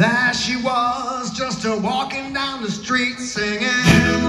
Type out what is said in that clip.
There she was, just a walking down the street singing.